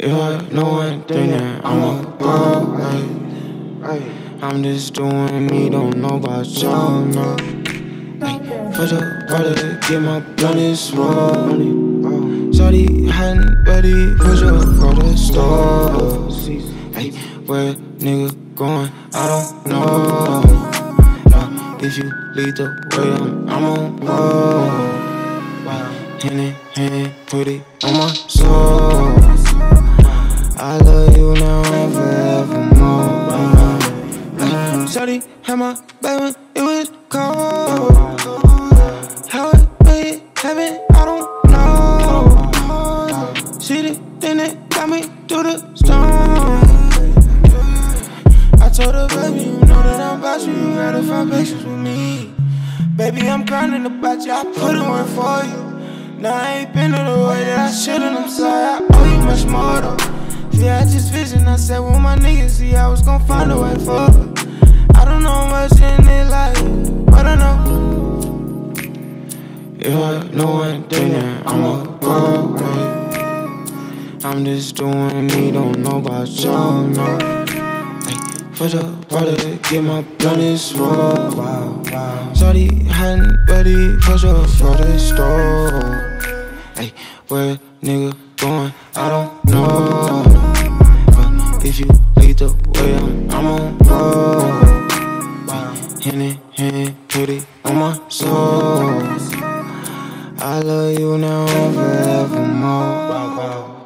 If I know one thing, then I'm a pro. Ay, I'm just doing me, don't know about y'all, no. Ay, the water, get my blunt roll. Shawty hadn't ready, push up for the store. Hey, where nigga going? I don't know. Uh, if you lead the way, I'm, I'm on roll. Hand in hand, put it on my soul. Shawty had my baby when it was cold. How it made it happen, I don't know. See the thing that got me through the storm. I told her, baby, you know that I'm about you. You gotta find patience with me. Baby, I'm grinding about you. I put in work for you. Now I ain't been in the way that I should, and I'm sorry. I owe you much more though. See, I just vision. I said, well, my niggas see, I was gonna find a way If I know it, then I'ma go away. I'm just doing me, don't know about y'all, no. For the water, get my blood is raw. Wow, wow. Sorry, hadn't ready for your for the store. Ay, where nigga going? I don't know. But if you lead the way I'm, I'm on roll. Hand it, hand, it on my soul. I love you now forevermore.